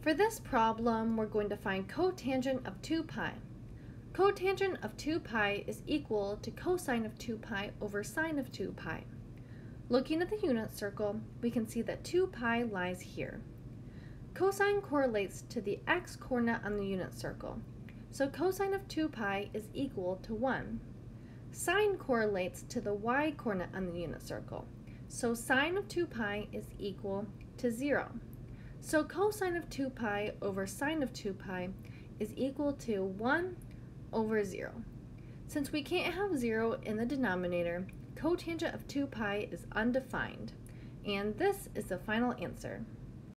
For this problem, we're going to find cotangent of 2 pi. Cotangent of 2 pi is equal to cosine of 2 pi over sine of 2 pi. Looking at the unit circle, we can see that 2 pi lies here. Cosine correlates to the x-coordinate on the unit circle, so cosine of 2 pi is equal to 1. Sine correlates to the y-coordinate on the unit circle, so sine of 2 pi is equal to 0. So cosine of 2 pi over sine of 2 pi is equal to 1 over 0. Since we can't have 0 in the denominator, cotangent of 2 pi is undefined. And this is the final answer.